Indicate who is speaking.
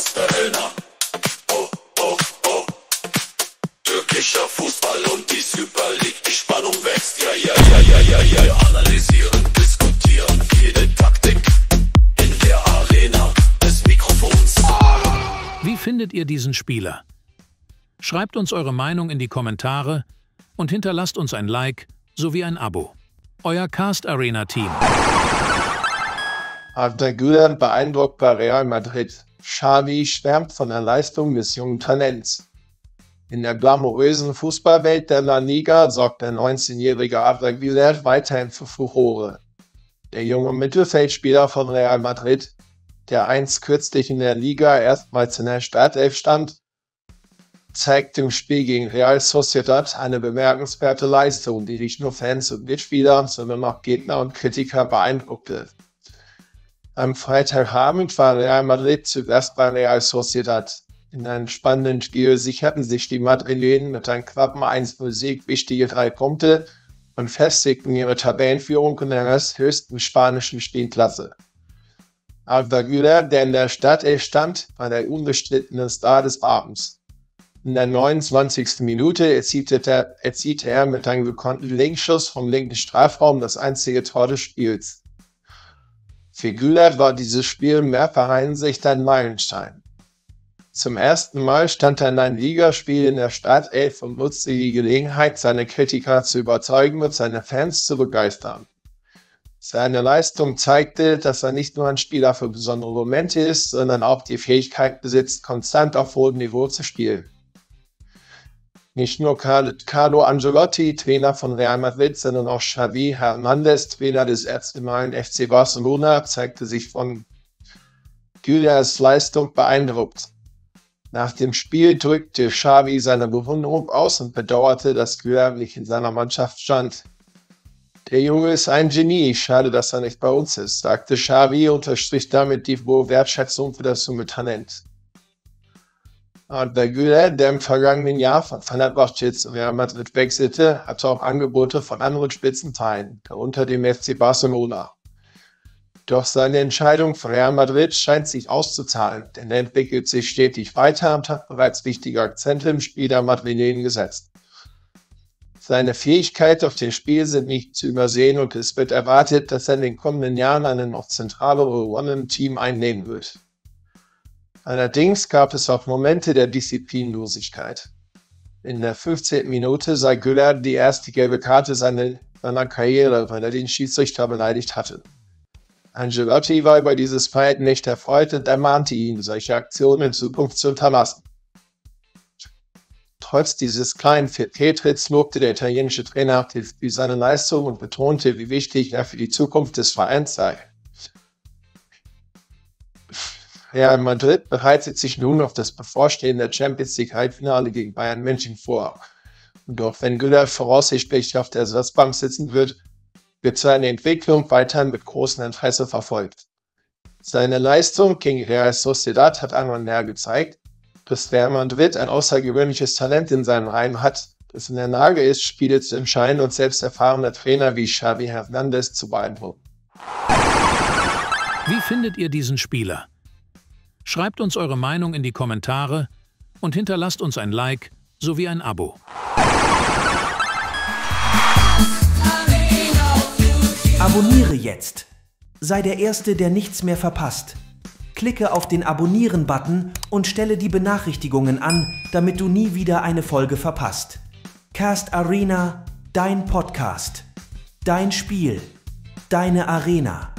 Speaker 1: Cast Arena. Oh, oh, oh. Türkischer Fußball und die Super League, die Spannung wächst. Ja, ja, ja, ja, ja, ja. Wir analysieren, diskutieren jede Taktik in der Arena des Mikrofons.
Speaker 2: Wie findet ihr diesen Spieler? Schreibt uns eure Meinung in die Kommentare und hinterlasst uns ein Like sowie ein Abo. Euer Cast Arena Team.
Speaker 3: Arda Güler beeindruckt bei Real Madrid. Xavi schwärmt von der Leistung des jungen Talents. In der glamourösen Fußballwelt der La Liga sorgt der 19-jährige Arda Güler weiterhin für Furore. Der junge Mittelfeldspieler von Real Madrid, der einst kürzlich in der Liga erstmals in der Startelf stand, zeigt im Spiel gegen Real Sociedad eine bemerkenswerte Leistung, die nicht nur Fans und Mitspieler, sondern auch Gegner und Kritiker beeindruckte. Am Freitagabend war Real Madrid zuerst bei Real Sociedad. In einem spannenden Spiel sicherten sich die Madrilenen mit einem knappen 1-0-Sieg wichtige drei Punkte und festigten ihre Tabellenführung in der höchsten spanischen Spielklasse. Alva Güler, der in der Stadt stand, war der unbestrittene Star des Abends. In der 29. Minute erzielte er, erzielte er mit einem gekonnten Linkschuss vom linken Strafraum das einzige Tor des Spiels. Für Güler war dieses Spiel mehrfacher Hinsicht ein Meilenstein. Zum ersten Mal stand er in einem Ligaspiel in der Startelf und nutzte die Gelegenheit, seine Kritiker zu überzeugen und seine Fans zu begeistern. Seine Leistung zeigte, dass er nicht nur ein Spieler für besondere Momente ist, sondern auch die Fähigkeit besitzt, konstant auf hohem Niveau zu spielen. Nicht nur Carlo Angelotti, Trainer von Real Madrid, sondern auch Xavi Hernandez, Trainer des erstmaligen FC Barcelona, zeigte sich von Gülias Leistung beeindruckt. Nach dem Spiel drückte Xavi seine Bewunderung aus und bedauerte, dass Güler nicht in seiner Mannschaft stand. Der Junge ist ein Genie, schade, dass er nicht bei uns ist, sagte Xavi und unterstrich damit die hohe Wertschätzung für das junge Talent. Der Güler, der im vergangenen Jahr von Fenerbahce zu Real Madrid wechselte, hatte auch Angebote von anderen Spitzenteilen, darunter dem FC Barcelona. Doch seine Entscheidung für Real Madrid scheint sich auszuzahlen, denn er entwickelt sich stetig weiter und hat bereits wichtige Akzente im Spiel der Madrilenen gesetzt. Seine Fähigkeiten auf dem Spiel sind nicht zu übersehen und es wird erwartet, dass er in den kommenden Jahren eine noch zentralere Rolle im Team einnehmen wird. Allerdings gab es auch Momente der Disziplinlosigkeit. In der 15. Minute sah Güller die erste gelbe Karte seiner, seiner Karriere, weil er den Schiedsrichter beleidigt hatte. Angelotti war über dieses Verhalten nicht erfreut und ermahnte ihn, solche Aktionen in Zukunft zu unterlassen. Trotz dieses kleinen Fehltritts lobte der italienische Trainer für seine Leistung und betonte, wie wichtig er für die Zukunft des Vereins sei. Real Madrid bereitet sich nun auf das bevorstehende Champions League Halbfinale gegen Bayern München vor. Und doch wenn Güller voraussichtlich auf der Ersatzbank sitzen wird, wird seine Entwicklung weiterhin mit großem Interesse verfolgt. Seine Leistung gegen Real Sociedad hat einmal näher gezeigt, dass Real Madrid ein außergewöhnliches Talent in seinen Reihen hat, das in der Lage ist, Spiele zu entscheiden und selbst erfahrene Trainer wie Xavi Hernandez zu beeindrucken.
Speaker 2: Wie findet ihr diesen Spieler? Schreibt uns eure Meinung in die Kommentare und hinterlasst uns ein Like sowie ein Abo.
Speaker 4: Abonniere jetzt. Sei der Erste, der nichts mehr verpasst. Klicke auf den Abonnieren-Button und stelle die Benachrichtigungen an, damit du nie wieder eine Folge verpasst. Cast Arena, dein Podcast. Dein Spiel. Deine Arena.